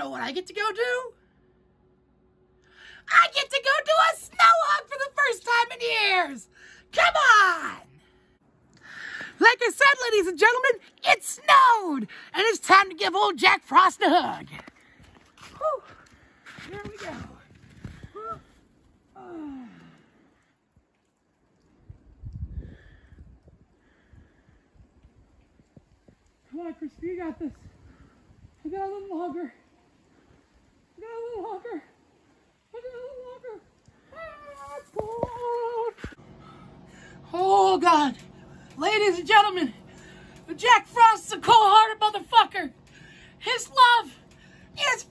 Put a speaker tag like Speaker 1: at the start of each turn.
Speaker 1: know what I get to go do? I get to go do a snow hug for the first time in years. Come on. Like I said, ladies and gentlemen, it snowed, and it's time to give old Jack Frost a hug. Whew. We go. Ah. Come on, Crispy, you got this. I got a little longer. I got a little longer. I got a little longer. Ah, it's cold. Oh, God. Ladies and gentlemen, Jack Frost's a cold-hearted motherfucker. His love is.